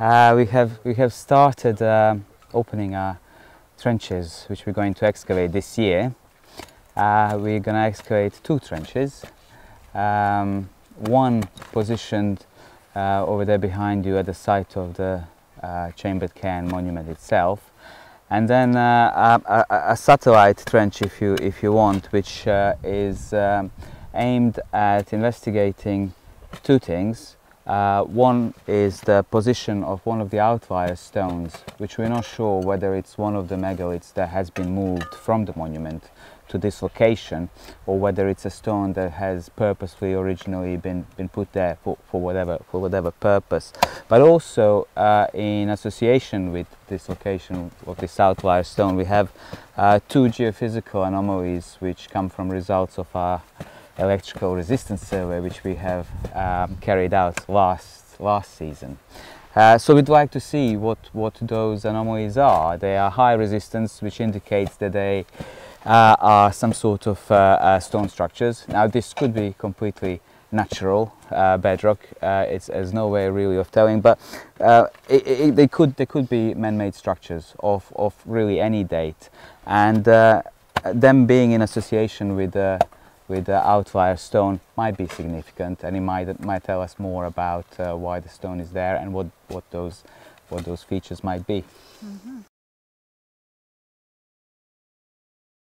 Uh, we have we have started um, opening our trenches, which we're going to excavate this year. Uh, we're going to excavate two trenches. Um, one positioned uh, over there behind you at the site of the uh, chambered cairn monument itself, and then uh, a, a, satellite trench, if you if you want, which uh, is um, aimed at investigating two things. Uh, one is the position of one of the outlier stones, which we're not sure whether it's one of the megaliths that has been moved from the monument to this location or whether it's a stone that has purposefully originally been, been put there for, for, whatever, for whatever purpose. But also uh, in association with this location of this outlier stone we have uh, two geophysical anomalies which come from results of our electrical resistance survey which we have um, carried out last last season. Uh, so we'd like to see what, what those anomalies are. They are high resistance which indicates that they uh, are some sort of uh, uh stone structures. Now this could be completely natural uh, bedrock. Uh, it's there's no way really of telling, but it, it, they could they could be man-made structures of, of really any date, and them being in association with with the outlier stone might be significant and it might, might tell us more about uh, why the stone is there and what, what, those, what those features might be. Mm -hmm.